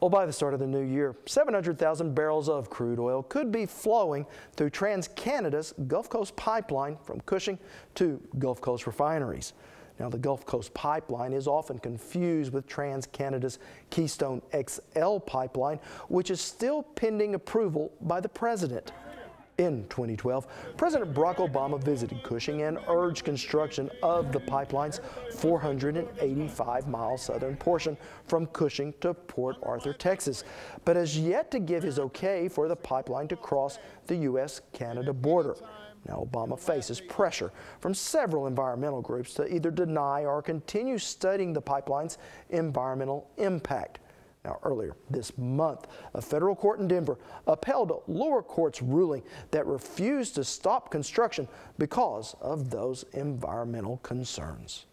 Well, by the start of the new year, 700,000 barrels of crude oil could be flowing through TransCanada's Gulf Coast pipeline from Cushing to Gulf Coast refineries. Now, the Gulf Coast pipeline is often confused with TransCanada's Keystone XL pipeline, which is still pending approval by the president. In 2012, President Barack Obama visited Cushing and urged construction of the pipeline's 485 mile southern portion from Cushing to Port Arthur, Texas, but has yet to give his okay for the pipeline to cross the U.S. Canada border. Now, Obama faces pressure from several environmental groups to either deny or continue studying the pipeline's environmental impact. Now, earlier this month, a federal court in Denver upheld a lower court's ruling that refused to stop construction because of those environmental concerns.